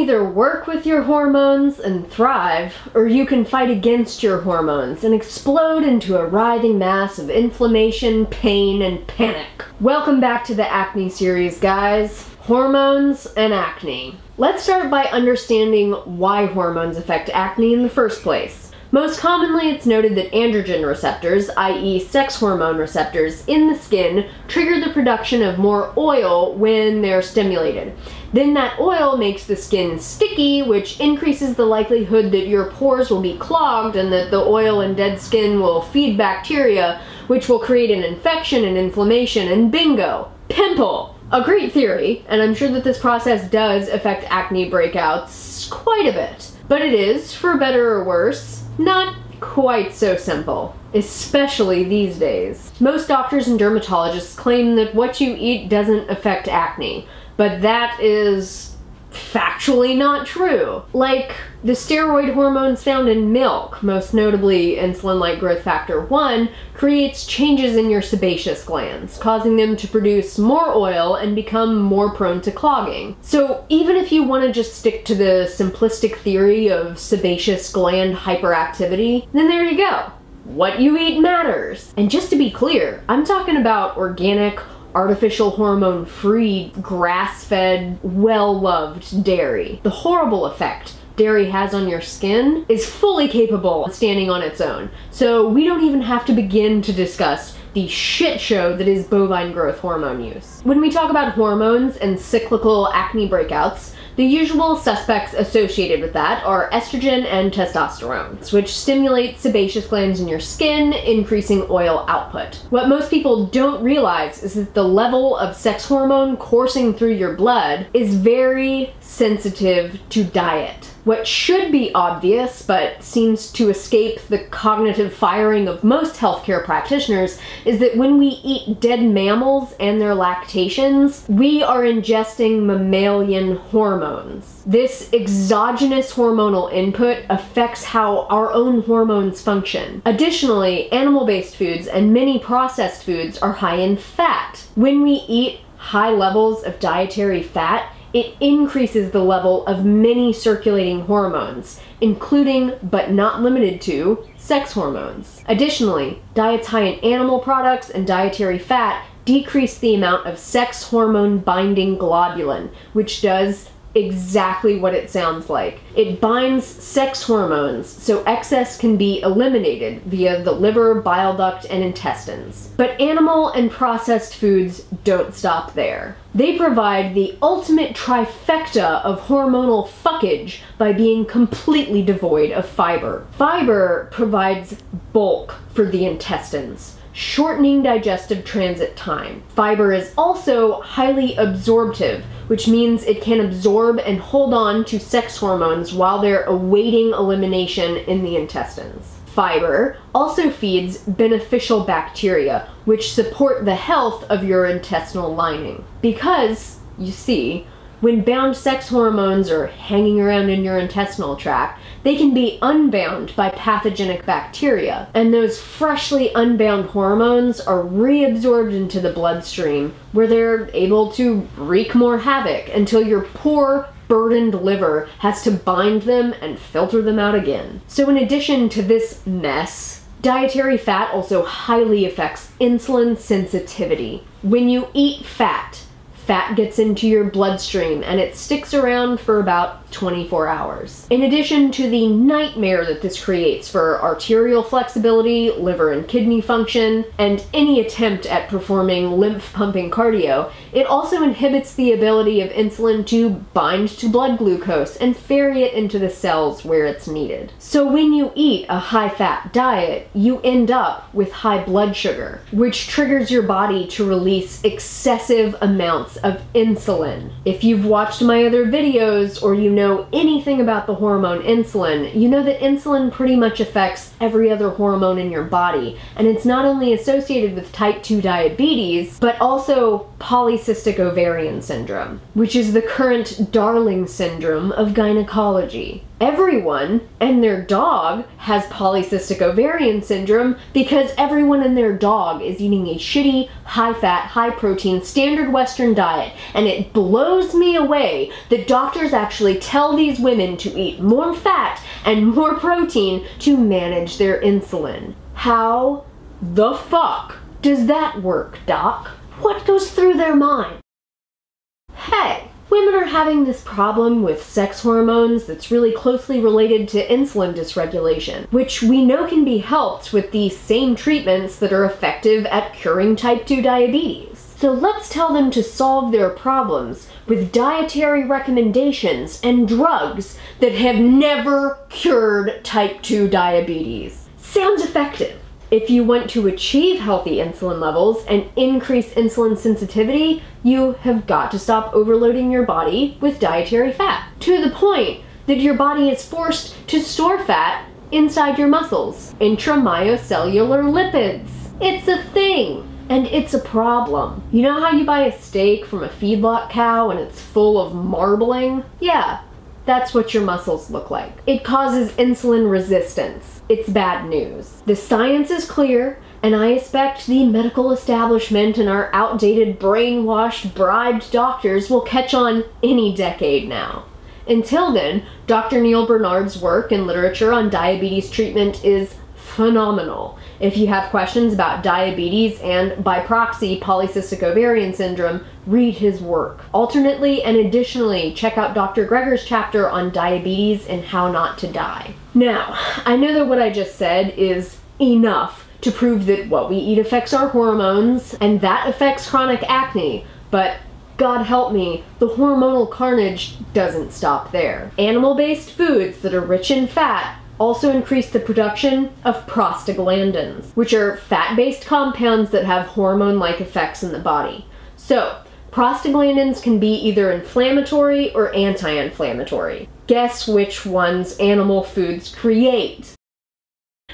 either work with your hormones and thrive, or you can fight against your hormones and explode into a writhing mass of inflammation, pain, and panic. Welcome back to the acne series, guys. Hormones and acne. Let's start by understanding why hormones affect acne in the first place. Most commonly, it's noted that androgen receptors, i.e., sex hormone receptors, in the skin trigger the production of more oil when they're stimulated. Then that oil makes the skin sticky, which increases the likelihood that your pores will be clogged and that the oil and dead skin will feed bacteria, which will create an infection and inflammation, and bingo, pimple! A great theory, and I'm sure that this process does affect acne breakouts quite a bit. But it is, for better or worse, not quite so simple, especially these days. Most doctors and dermatologists claim that what you eat doesn't affect acne, but that is factually not true. Like the steroid hormones found in milk, most notably insulin-like growth factor 1, creates changes in your sebaceous glands, causing them to produce more oil and become more prone to clogging. So even if you want to just stick to the simplistic theory of sebaceous gland hyperactivity, then there you go. What you eat matters. And just to be clear, I'm talking about organic, artificial hormone free, grass fed, well loved dairy. The horrible effect dairy has on your skin is fully capable of standing on its own. So we don't even have to begin to discuss the shit show that is bovine growth hormone use. When we talk about hormones and cyclical acne breakouts, the usual suspects associated with that are estrogen and testosterone, which stimulate sebaceous glands in your skin, increasing oil output. What most people don't realize is that the level of sex hormone coursing through your blood is very sensitive to diet. What should be obvious, but seems to escape the cognitive firing of most healthcare practitioners, is that when we eat dead mammals and their lactations, we are ingesting mammalian hormones. This exogenous hormonal input affects how our own hormones function. Additionally, animal-based foods and many processed foods are high in fat. When we eat high levels of dietary fat, it increases the level of many circulating hormones, including but not limited to sex hormones. Additionally, diets high in animal products and dietary fat decrease the amount of sex hormone binding globulin, which does exactly what it sounds like. It binds sex hormones, so excess can be eliminated via the liver, bile duct, and intestines. But animal and processed foods don't stop there. They provide the ultimate trifecta of hormonal fuckage by being completely devoid of fiber. Fiber provides bulk for the intestines shortening digestive transit time. Fiber is also highly absorptive, which means it can absorb and hold on to sex hormones while they're awaiting elimination in the intestines. Fiber also feeds beneficial bacteria, which support the health of your intestinal lining. Because, you see, when bound sex hormones are hanging around in your intestinal tract, they can be unbound by pathogenic bacteria, and those freshly unbound hormones are reabsorbed into the bloodstream, where they're able to wreak more havoc until your poor, burdened liver has to bind them and filter them out again. So in addition to this mess, dietary fat also highly affects insulin sensitivity. When you eat fat, fat gets into your bloodstream and it sticks around for about 24 hours. In addition to the nightmare that this creates for arterial flexibility, liver and kidney function, and any attempt at performing lymph pumping cardio, it also inhibits the ability of insulin to bind to blood glucose and ferry it into the cells where it's needed. So when you eat a high fat diet, you end up with high blood sugar, which triggers your body to release excessive amounts of insulin. If you've watched my other videos or you know anything about the hormone insulin, you know that insulin pretty much affects every other hormone in your body. And it's not only associated with type 2 diabetes, but also polycystic ovarian syndrome, which is the current darling syndrome of gynecology. Everyone and their dog has polycystic ovarian syndrome because everyone and their dog is eating a shitty, high fat, high protein, standard Western diet. And it blows me away that doctors actually tell these women to eat more fat and more protein to manage their insulin. How the fuck does that work, doc? What goes through their mind? Hey, women are having this problem with sex hormones that's really closely related to insulin dysregulation, which we know can be helped with the same treatments that are effective at curing type 2 diabetes. So let's tell them to solve their problems with dietary recommendations and drugs that have never cured type 2 diabetes. Sounds effective. If you want to achieve healthy insulin levels and increase insulin sensitivity, you have got to stop overloading your body with dietary fat to the point that your body is forced to store fat inside your muscles. Intramyocellular lipids. It's a thing. And it's a problem. You know how you buy a steak from a feedlot cow and it's full of marbling? Yeah, that's what your muscles look like. It causes insulin resistance. It's bad news. The science is clear, and I expect the medical establishment and our outdated, brainwashed, bribed doctors will catch on any decade now. Until then, Dr. Neal Barnard's work and literature on diabetes treatment is phenomenal. If you have questions about diabetes and, by proxy, polycystic ovarian syndrome, read his work. Alternately and additionally, check out Dr. Greger's chapter on diabetes and how not to die. Now, I know that what I just said is enough to prove that what we eat affects our hormones and that affects chronic acne, but God help me, the hormonal carnage doesn't stop there. Animal based foods that are rich in fat also increase the production of prostaglandins, which are fat based compounds that have hormone like effects in the body. So, prostaglandins can be either inflammatory or anti inflammatory. Guess which ones animal foods create?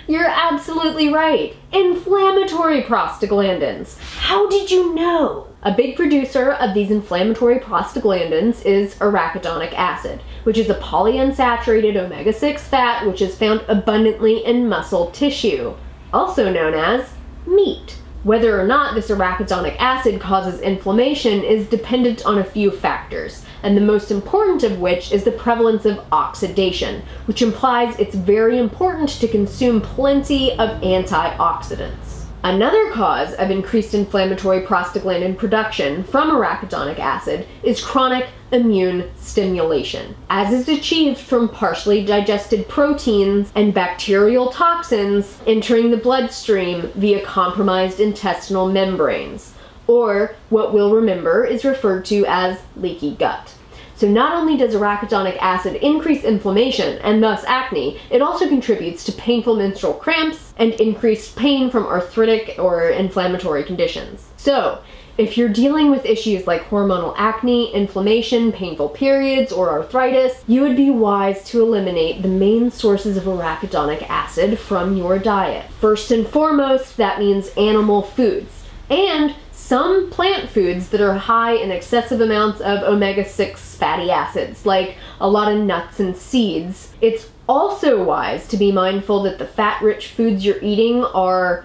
You're absolutely right. Inflammatory prostaglandins. How did you know? A big producer of these inflammatory prostaglandins is arachidonic acid, which is a polyunsaturated omega-6 fat which is found abundantly in muscle tissue, also known as meat. Whether or not this arachidonic acid causes inflammation is dependent on a few factors, and the most important of which is the prevalence of oxidation, which implies it's very important to consume plenty of antioxidants. Another cause of increased inflammatory prostaglandin production from arachidonic acid is chronic immune stimulation, as is achieved from partially digested proteins and bacterial toxins entering the bloodstream via compromised intestinal membranes, or what we'll remember is referred to as leaky gut. So not only does arachidonic acid increase inflammation and thus acne, it also contributes to painful menstrual cramps and increased pain from arthritic or inflammatory conditions. So, if you're dealing with issues like hormonal acne, inflammation, painful periods, or arthritis, you would be wise to eliminate the main sources of arachidonic acid from your diet. First and foremost, that means animal foods. And some plant foods that are high in excessive amounts of omega-6 fatty acids, like a lot of nuts and seeds. It's also wise to be mindful that the fat-rich foods you're eating are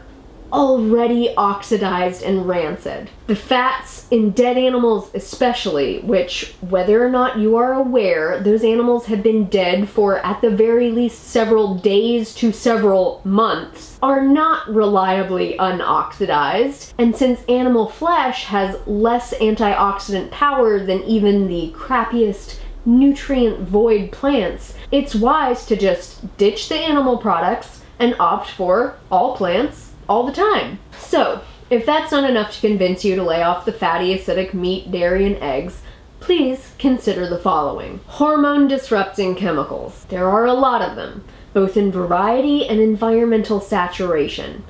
already oxidized and rancid. The fats in dead animals especially, which whether or not you are aware, those animals have been dead for at the very least several days to several months, are not reliably unoxidized. And since animal flesh has less antioxidant power than even the crappiest nutrient void plants, it's wise to just ditch the animal products and opt for all plants all the time. So, if that's not enough to convince you to lay off the fatty, acidic meat, dairy, and eggs, please consider the following. Hormone disrupting chemicals. There are a lot of them, both in variety and environmental saturation.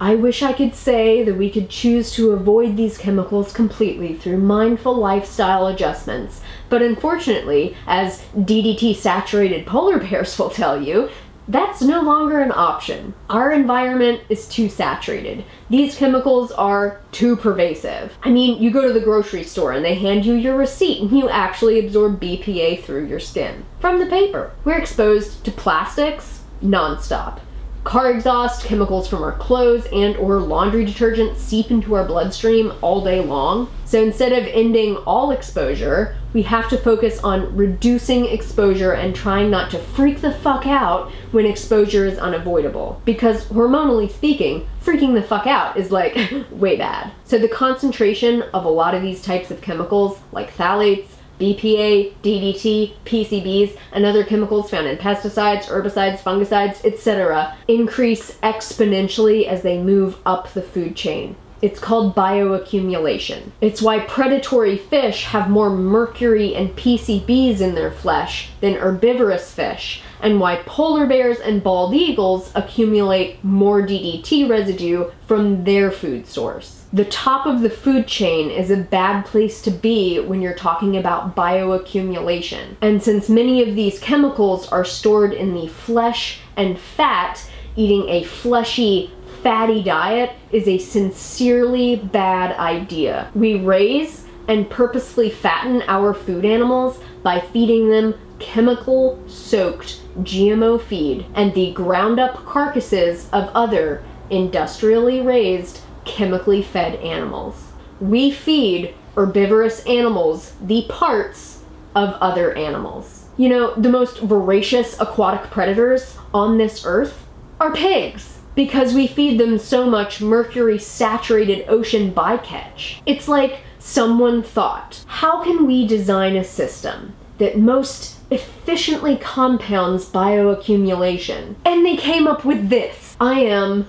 I wish I could say that we could choose to avoid these chemicals completely through mindful lifestyle adjustments, but unfortunately, as DDT saturated polar bears will tell you, That's no longer an option. Our environment is too saturated. These chemicals are too pervasive. I mean, you go to the grocery store and they hand you your receipt and you actually absorb BPA through your skin from the paper. We're exposed to plastics nonstop car exhaust, chemicals from our clothes, and or laundry detergent seep into our bloodstream all day long. So instead of ending all exposure, we have to focus on reducing exposure and trying not to freak the fuck out when exposure is unavoidable. Because hormonally speaking, freaking the fuck out is like way bad. So the concentration of a lot of these types of chemicals, like phthalates, BPA, DDT, PCBs, and other chemicals found in pesticides, herbicides, fungicides, etc., increase exponentially as they move up the food chain. It's called bioaccumulation. It's why predatory fish have more mercury and PCBs in their flesh than herbivorous fish, and why polar bears and bald eagles accumulate more DDT residue from their food source the top of the food chain is a bad place to be when you're talking about bioaccumulation. And since many of these chemicals are stored in the flesh and fat, eating a fleshy, fatty diet is a sincerely bad idea. We raise and purposely fatten our food animals by feeding them chemical soaked GMO feed and the ground up carcasses of other industrially raised chemically fed animals. We feed herbivorous animals the parts of other animals. You know, the most voracious aquatic predators on this earth are pigs because we feed them so much mercury saturated ocean bycatch. It's like someone thought, how can we design a system that most efficiently compounds bioaccumulation? And they came up with this. I am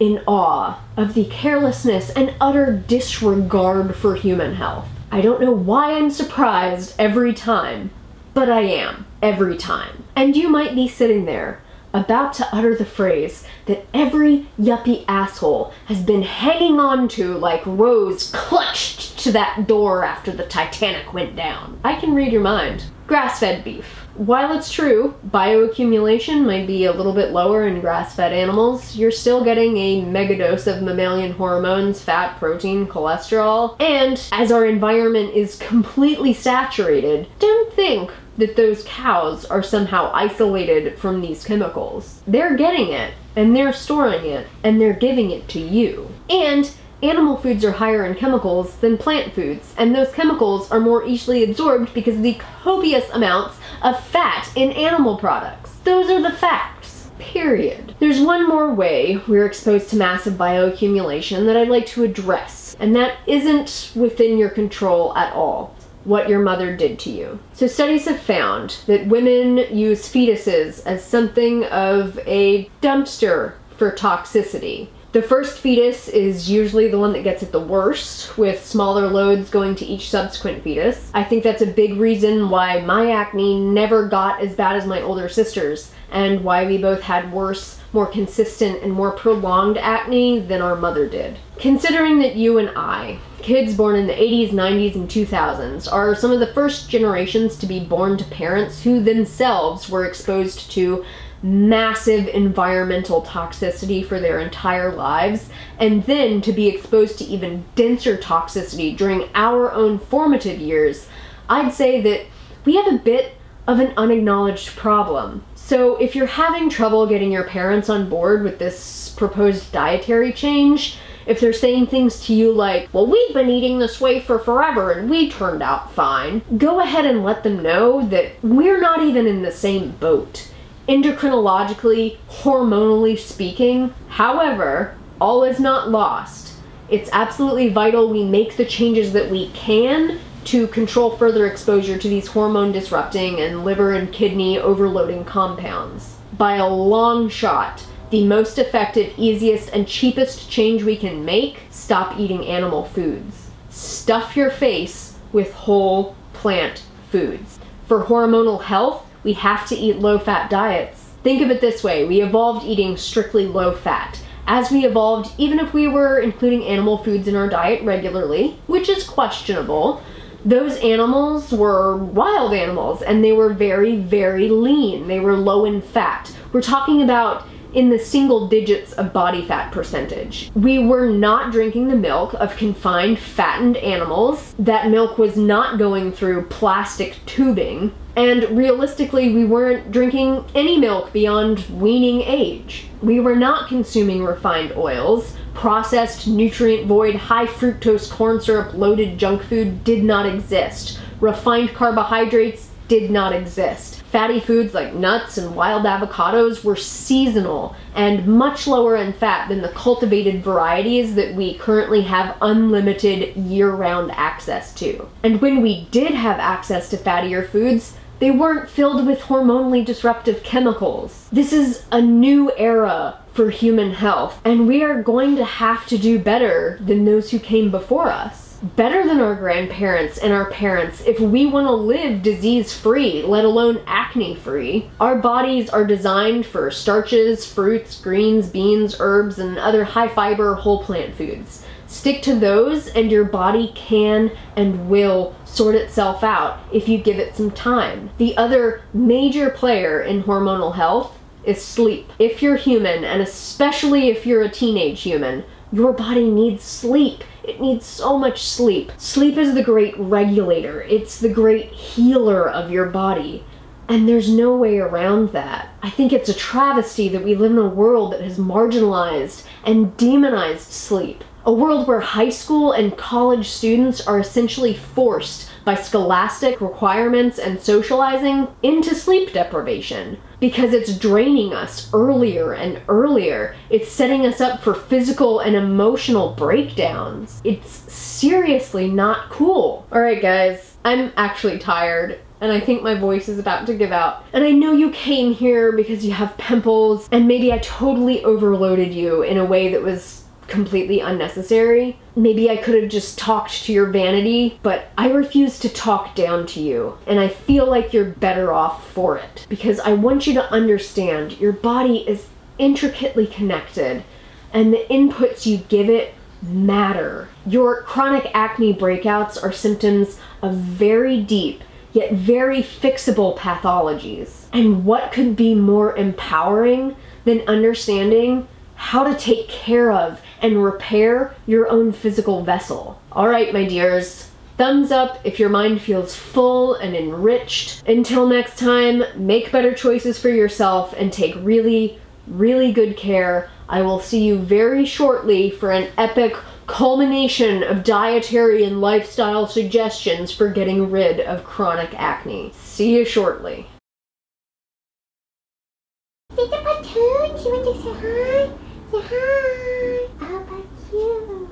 in awe of the carelessness and utter disregard for human health. I don't know why I'm surprised every time, but I am every time. And you might be sitting there about to utter the phrase that every yuppie asshole has been hanging on to like Rose clutched to that door after the Titanic went down. I can read your mind. Grass fed beef. While it's true, bioaccumulation might be a little bit lower in grass fed animals, you're still getting a megadose of mammalian hormones, fat, protein, cholesterol, and as our environment is completely saturated, don't think that those cows are somehow isolated from these chemicals. They're getting it, and they're storing it, and they're giving it to you. And animal foods are higher in chemicals than plant foods, and those chemicals are more easily absorbed because of the copious amounts of fat in animal products. Those are the facts. Period. There's one more way we're exposed to massive bioaccumulation that I'd like to address, and that isn't within your control at all what your mother did to you. So studies have found that women use fetuses as something of a dumpster for toxicity. The first fetus is usually the one that gets it the worst, with smaller loads going to each subsequent fetus. I think that's a big reason why my acne never got as bad as my older sister's, and why we both had worse, more consistent, and more prolonged acne than our mother did. Considering that you and I, kids born in the 80s, 90s, and 2000s, are some of the first generations to be born to parents who themselves were exposed to massive environmental toxicity for their entire lives, and then to be exposed to even denser toxicity during our own formative years, I'd say that we have a bit of an unacknowledged problem. So if you're having trouble getting your parents on board with this proposed dietary change, if they're saying things to you like, well, we've been eating this way for forever and we turned out fine, go ahead and let them know that we're not even in the same boat endocrinologically, hormonally speaking. However, all is not lost. It's absolutely vital we make the changes that we can to control further exposure to these hormone disrupting and liver and kidney overloading compounds. By a long shot, the most effective, easiest, and cheapest change we can make stop eating animal foods. Stuff your face with whole plant foods. For hormonal health, we have to eat low fat diets. Think of it this way we evolved eating strictly low fat. As we evolved, even if we were including animal foods in our diet regularly, which is questionable, Those animals were wild animals and they were very, very lean. They were low in fat. We're talking about in the single digits of body fat percentage. We were not drinking the milk of confined fattened animals. That milk was not going through plastic tubing. And realistically, we weren't drinking any milk beyond weaning age. We were not consuming refined oils. Processed, nutrient void, high fructose corn syrup loaded junk food did not exist. Refined carbohydrates did not exist. Fatty foods like nuts and wild avocados were seasonal and much lower in fat than the cultivated varieties that we currently have unlimited year-round access to. And when we did have access to fattier foods, they weren't filled with hormonally disruptive chemicals. This is a new era for human health, and we are going to have to do better than those who came before us better than our grandparents and our parents if we want to live disease free, let alone acne free. Our bodies are designed for starches, fruits, greens, beans, herbs, and other high fiber whole plant foods. Stick to those, and your body can and will sort itself out if you give it some time. The other major player in hormonal health is sleep. If you're human, and especially if you're a teenage human, your body needs sleep. It needs so much sleep. Sleep is the great regulator, it's the great healer of your body. And there's no way around that. I think it's a travesty that we live in a world that has marginalized and demonized sleep. A world where high school and college students are essentially forced by scholastic requirements and socializing into sleep deprivation because it's draining us earlier and earlier. It's setting us up for physical and emotional breakdowns. It's seriously not cool. All right, guys, I'm actually tired and I think my voice is about to give out. And I know you came here because you have pimples, and maybe I totally overloaded you in a way that was completely unnecessary. Maybe I could have just talked to your vanity, but I refuse to talk down to you. And I feel like you're better off for it because I want you to understand your body is intricately connected and the inputs you give it matter. Your chronic acne breakouts are symptoms of very deep yet very fixable pathologies. And what could be more empowering than understanding how to take care of and repair your own physical vessel. All right, my dears. Thumbs up if your mind feels full and enriched. Until next time, make better choices for yourself and take really, really good care. I will see you very shortly for an epic culmination of dietary and lifestyle suggestions for getting rid of chronic acne. See you shortly. Tita Patoon, you want to say hi? Hi. How about you?